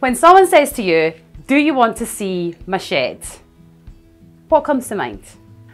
When someone says to you, do you want to see my shed? What comes to mind?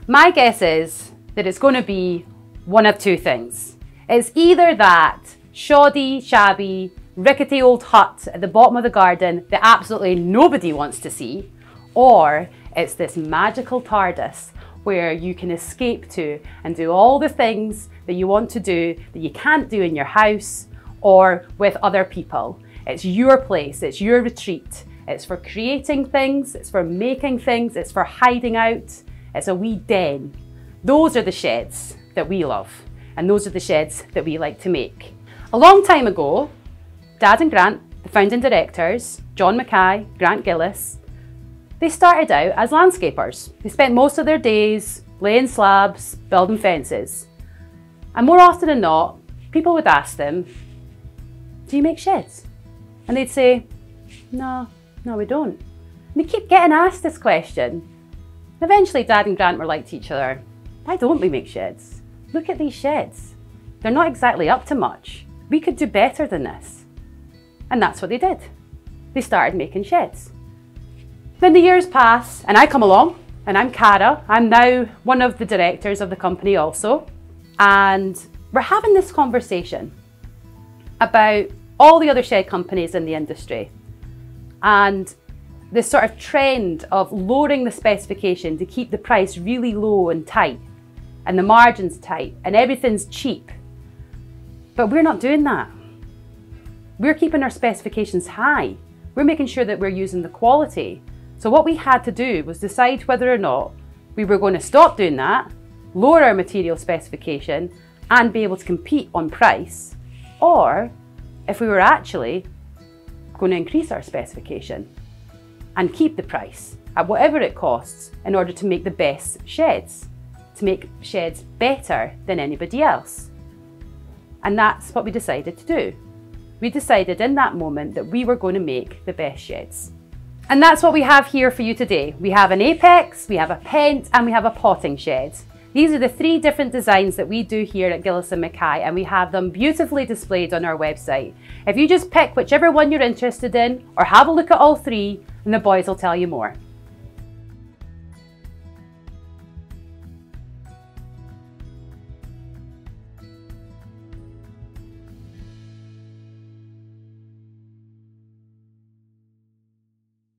My guess is that it's going to be one of two things. It's either that shoddy, shabby, rickety old hut at the bottom of the garden that absolutely nobody wants to see, or it's this magical TARDIS where you can escape to and do all the things that you want to do that you can't do in your house or with other people. It's your place, it's your retreat. It's for creating things, it's for making things, it's for hiding out. It's a wee den. Those are the sheds that we love, and those are the sheds that we like to make. A long time ago, Dad and Grant, the founding directors, John Mackay, Grant Gillies, they started out as landscapers. They spent most of their days laying slabs, building fences. And more often than not, people would ask them, do you make sheds? And they'd say, no, no, we don't. And they keep getting asked this question. Eventually Dad and Grant were like to each other, why don't we make sheds? Look at these sheds. They're not exactly up to much. We could do better than this. And that's what they did. They started making sheds. Then the years pass and I come along and I'm Cara. I'm now one of the directors of the company also. And we're having this conversation about all the other shed companies in the industry and this sort of trend of lowering the specification to keep the price really low and tight and the margins tight and everything's cheap. But we're not doing that. We're keeping our specifications high. We're making sure that we're using the quality so what we had to do was decide whether or not we were going to stop doing that, lower our material specification and be able to compete on price, or if we were actually going to increase our specification and keep the price at whatever it costs in order to make the best sheds, to make sheds better than anybody else. And that's what we decided to do. We decided in that moment that we were going to make the best sheds. And that's what we have here for you today. We have an apex, we have a pent, and we have a potting shed. These are the three different designs that we do here at Gillies and Mackay and we have them beautifully displayed on our website. If you just pick whichever one you're interested in or have a look at all three and the boys will tell you more.